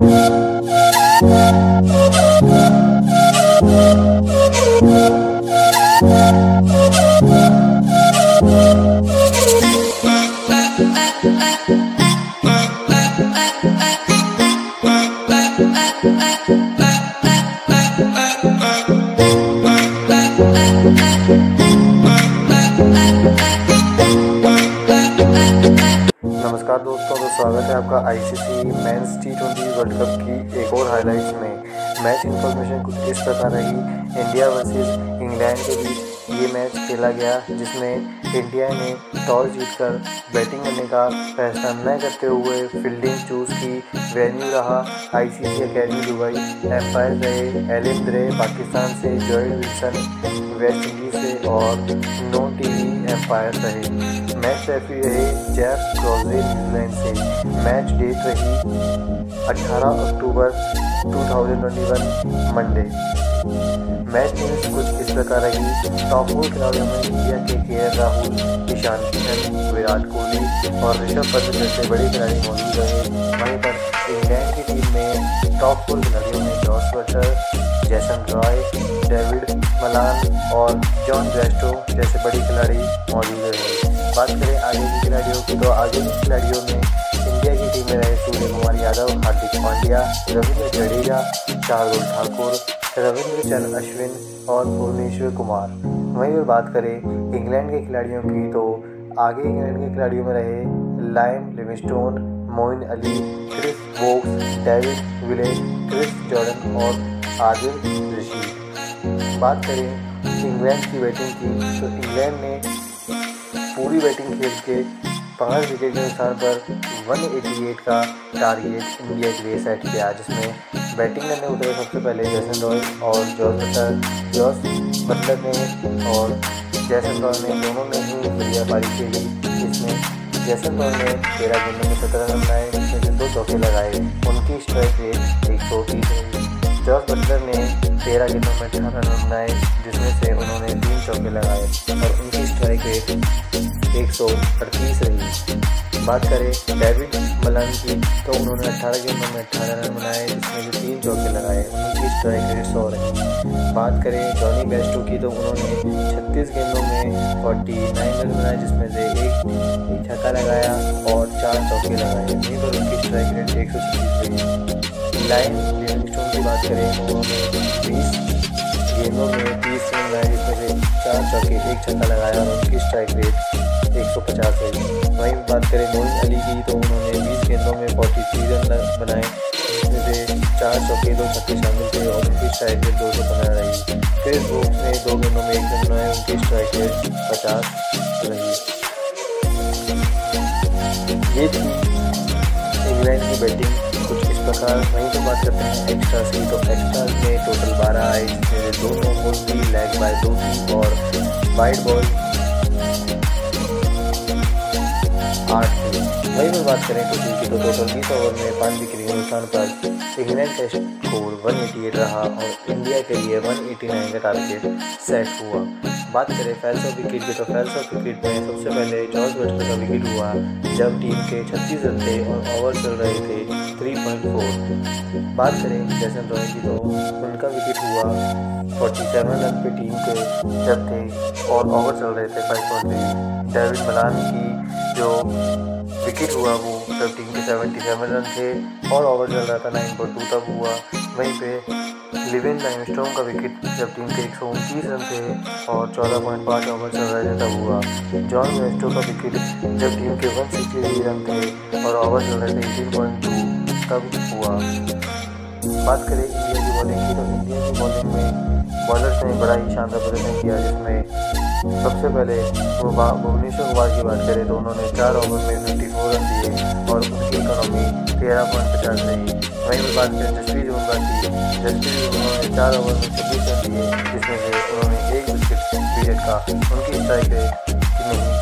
Bye. स्वागत है आपका ICC men's T twenty world cup की एक और हाइलाइट्स में। मैच इन्फॉर्मेशन कुछ इस प्रकार रही। इंडिया वर्सेस इंग्लैंड के बीच ये मैच खेला गया, जिसमें इंडिया ने टॉस जीतकर बैटिंग करने का फैसला न करते हुए फील्डिंग चूज़ की। वेन्यू रहा आईसीसी एकेडमी दुबई एम्पायर रहे एलिम द्रे पाकिस्तान से जॉय विल्सन वेस्ट इंडीज से और नो टीवी एम्पायर रहे। मैच रेफरी रहे जेफ क्रोजे न्यूजीलैंड से। मैच डेट रही 18 अक्टूबर 2021 मंडे मैच न्यूज़ कुछ प्रकार रही टॉप खिलाड़ियों में इंडिया के के राहुल ईशान किशन विराट कोहली और ऋषभ पंत जैसे बड़े खिलाड़ी मौजूद रहे। वहीं पर इंग्लैंड की टीम में टॉप फोर खिलाड़ियों में Jos Buttler, Jason Roy, David Malan और जॉन ब्रेस्टो जैसे बड़े खिलाड़ी मौजूद रहे। बात करें आगे के खिलाड़ियों की तो आगे के खिलाड़ियों में इंडिया की टीम में रहे सूर्य कुमार यादव, हार्दिक पांड्या, रविंद्र जडेजा, शार्दुल ठाकुर रविंद्र चंद अश्विन और भुवनेश्वर कुमार। वहीं पर बात करें इंग्लैंड के खिलाड़ियों की तो आगे इंग्लैंड के खिलाड़ियों में रहे Liam Livingstone Moeen Ali, Chris Woakes, David Willey Chris Jordan और आदिल ऋषि बात करें इंग्लैंड की बैटिंग की तो इंग्लैंड ने पूरी बैटिंग खेल के पाँच विकेट के स्थान पर 188 का टारगेट इंडिया के लिए सेट किया, जिसमें बैटिंग करने उतरे सबसे पहले जैसन रॉय और जॉस बटलर जॉस बटलर ने और जैसन रॉय ने दोनों ने ही बढ़िया पारी खेली, जिसमें जैसन रॉय ने तेरह गेंदों में सत्रह रन बनाए, जिसमें से दो चौके लगाए, उनकी स्ट्राइक रेट एक सौ तीस रही। जॉस बटलर ने तेरह गेंदों में अठारह रन बनाए, जिसमें से उन्होंने तीन चौके लगाए, और उनकी स्ट्राइक रेट एक सौ अड़तीस रही बात करें डेविड मलन की तो उन्होंने 18 गेंदों में 18 रन बनाए, जिसमें से तीन चौके लगाए, उनकी स्ट्राइक रेट सौ रही बात करें जॉनी बेस्टो की तो उन्होंने 36 गेंदों में 49 रन बनाए, जिसमें से एक एक छक्का लगाया और चार चौके लगाए वहीं पर उनकी स्ट्राइक रेट एक सौ छत्तीस रही लाइन लिविंगस्टोन की बात करें तो उन्होंने बीस गेंदों में तीस रन बनाए, जिसमें से चार चौके एक छक्का लगाया और उनकी स्ट्राइक रेट एक सौ पचास रही वहीं बात करें मोइन अली की तो उन्होंने बीस गेंदों में फोर्टी थ्री रन बनाए। जिसमें से चार चौके दो छक्के शामिल थे और उनकी स्ट्राइक रेट दो सौ पंद्रह रही। फिर बोक्स ने दो गेंदों में एक रन बनाए, उनकी स्ट्राइक रेट पचास रही। ये इंग्लैंड की बैटिंग कुछ इस प्रकार। वहीं पर बात करते हैं एक्स्ट्रा की तो एक्स्ट्रा में। टोटल बारह आए, जिसमें दो नो बॉल लेग बाय दो और वाइड बॉल आठ वही पर बात करें कुछ की तो टोटल बीस ओवर में पाँच विकेट के नुकसान पर इंग्लैंड का स्कोर वन एटी एट रहा और इंडिया के लिए वन एटी नाइन का टारगेट सेट हुआ। बात करें फैल्स ऑफ़ विकेट की तो फैल्स ऑफ़ विकेट में सबसे पहले जॉर्ज बटलर का विकेट हुआ, जब टीम के छत्तीस रन थे और ओवर चल रहे थे थ्री पॉइंट फोर बात करें जैसन रॉय की तो उनका विकेट हुआ फोर्टी सेवन रन पे टीम के जब थे और ओवर चल रहे थे फाइव पॉइंट डेविड मलान की जो विकेट हुआ वो तब टीम के सेवेंटी सेवन रन थे और ओवर चल रहा था नाइन पॉइंट टू तब हुआ। वहीं पे लिविन लाइमस्टोन का विकेट जब टीम के एक सौ उनतीस रन थे और चौदह पॉइंट पाँच ओवर चल रहे थे तब हुआ। जॉन वेस्टो का विकेट जब टीम के वन सिक्सटी थ्री रन थे और ओवर चल रहे थे एटीन पॉइंट टू तब हुआ। बात करें इंडिया की बॉलिंग की तो इंडिया की बॉलिंग में बॉलर्स ने बड़ा ही शानदार प्रदर्शन किया जिसमें सबसे पहले भुवनेश्वर कुमार की बात करें तो उन्होंने चार ओवर में फिफ्टी फोर रन दिए और उनकी इकोनॉमी तेरह पॉइंट पचास रही। वहीं पर बात करें जसप्रीत बुमराह की, जसप्रीत उन्होंने चार ओवर में छब्बीस रन दिए, जिसमें से उन्होंने एक विकेट विकेट का उनकी स्ट्राइक रेट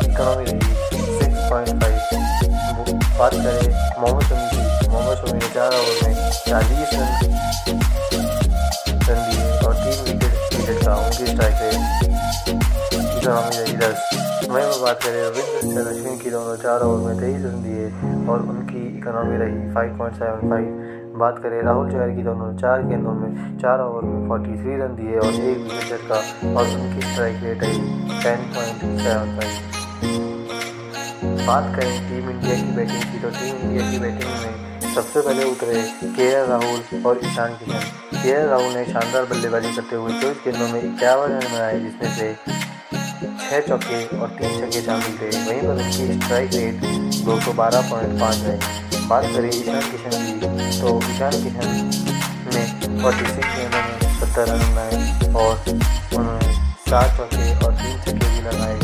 इकोनॉमी रही सिक्स पॉइंट फाइव बात करें मोहम्मद शमी की, मोहम्मद शमी ने चार ओवर में चालीस रन रन दिए और तीन विकेट विकेट का उनकी स्ट्राइक रेट रही वहीं पर बात करें रविंद्र अश्विन की दोनों चार ओवर में तेईस रन दिए और उनकी इकोनॉमी रही। फाइव पॉइंट सेवन फाइव बात करें राहुल चौहर की दोनों चार गेंदों में, चार ओवर में फोर्टी थ्री रन दिए और एक विकेट झटका और उनकी स्ट्राइक रेट आई टेन पॉइंट सेवन फाइव बात करें टीम इंडिया की बैटिंग की तो टीम इंडिया की बैटिंग में सबसे पहले उतरे के राहुल और ईशान किशन। के राहुल ने शानदार बल्लेबाजी करते हुए चौबीस गेंदों में इक्यावन रन बनाए, जिसमें से छः चौके और तीन छक्के शामिल थे। वहीं पर उनकी स्ट्राइक रेट दो सौ बारह पॉइंट पाँच है। बात करें ईशान किशन की तो ईशान किशन ने फोर्टी सिक्स गेंदों में सत्तर रन बनाए और उन्होंने सात चौके और तीन छक्के भी लगाए।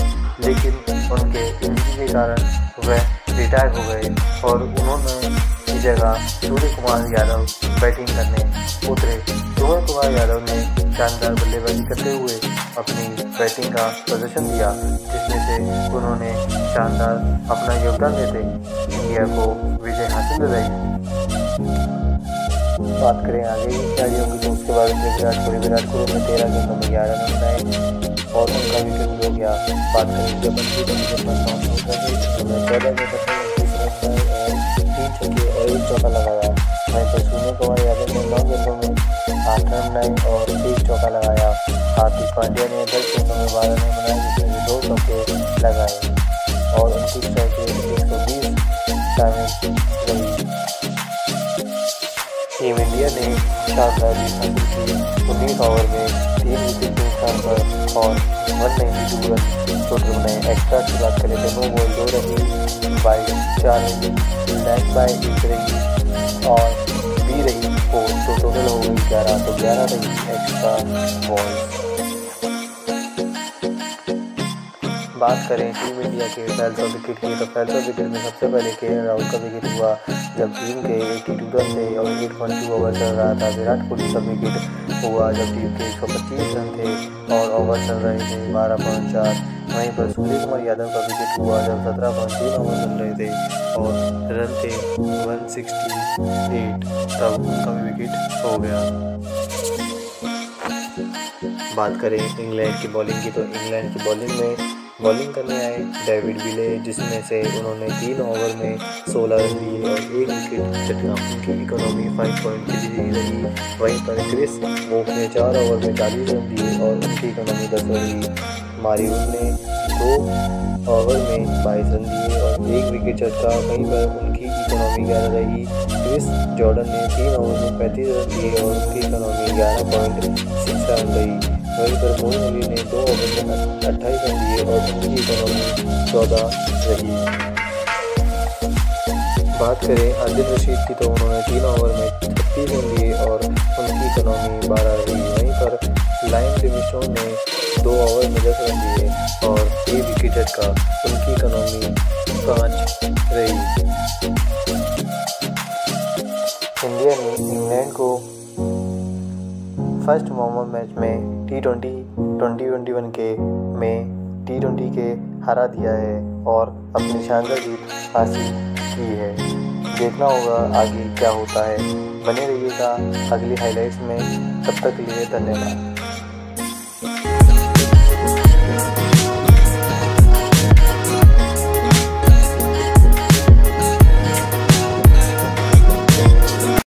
लेकिन उनके इंजरी के कारण वह रिटायर हो गए और उन्होंने जगह सूर्य कुमार यादव बैटिंग करने उतरे। सूर्य कुमार यादव ने शानदार बल्लेबाजी करते हुए अपनी बैटिंग का प्रदर्शन दिया जिसमें से उन्होंने शानदार अपना योगदान देते इंडिया को विजय हासिल कराई बात करें आगे खिलाड़ियों की तो उसके बाद में विराट कोहली विराट कोहली ने तेरह गेंदों में ग्यारह रन बनाए और उनका विकेट हो गया। बात करें जब की तो विकेट पर नौ चौदह में तीन छक्के और एक चौका लगाया। वहीं पर सूर्य कुमार यादव ने नौ गेंदों में आठ रन और एक चौका लगाया हार्दिक पांड्या ने दस गेंदों में बारह रन बनाए जिसमें दो चौके लगाए और उनकी स्ट्राइक एक सौ बीस शामिल टीम इंडिया ने शानदार जीत हासिल की उन्नीस ओवर में तीन विकेट के नुकसान पर और one ninety two run total बनाए एक्स्ट्रा की बात करें तो नो बॉल दो रही बाई चार रही लैंड बाई एक रही और बी रही फोर तो टोटल हो गई ग्यारह तो ग्यारह रही एक्स्ट्रा बात करें टीम इंडिया के पहले सौ विकेट की तो पहले सौ विकेट में सबसे पहले के राहुल का विकेट हुआ, जब टीम के एट्टी टू रन थे और एट पॉइंट टू ओवर चल रहा था, विराट कोहली का विकेट हुआ, जब टीम के एक सौ पच्चीस रन थे और ओवर चल रहे थे, बारह पॉइंट चार। वहीं पर सूर्य कुमार यादव का विकेट हुआ, जब सत्रह पॉइंट तीन ओवर चल रहे थे और रन थे वन सिक्सटी एट तब उनका विकेट हो गया। बात करें इंग्लैंड की बॉलिंग की तो इंग्लैंड की बॉलिंग में बॉलिंग करने आए। डेविड विले जिसमें से उन्होंने तीन ओवर में सोलह रन दिए और एक विकेट झटका उनकी इकोनॉमी फाइव पॉइंट की रही। वहीं पर क्रिस वोक ने चार ओवर में चालीस रन दिए और उनकी इकोनॉमी दस रही मारिवुड ने दो ओवर में बाईस रन दिए और एक विकेट झटका। वहीं पर उनकी इकोनॉमी ग्यारह रही। क्रिस जॉर्डन ने तीन ओवर में पैंतीस रन दिए और उनकी इकोनॉमी ग्यारह पॉइंट सिक्स रन रही। वहीं पर मोइन अली ने दो ओवर में अट्ठाईस रन दिए और उनकी इकोनॉमी चौदह रही बात करें आदिल रशीद की तो उन्होंने तीन ओवर में छत्तीस रन दिए और उनकी इकोनॉमी बारह रही वहीं पर लाइन लिविस्टोन ने दो ओवर में दस रन दिए और एक विकेट का उनकी इकोनॉमी पाँच रही। इंडिया ने इंग्लैंड को फ़र्स्ट मोहम्मद मैच में T twenty twenty twenty one के में टी ट्वेंटी के हरा दिया है और अपनी शानदार जीत हासिल की है। देखना होगा आगे क्या होता है। बने रहिएगा अगली हाईलाइट्स में। तब तक के लिए धन्यवाद।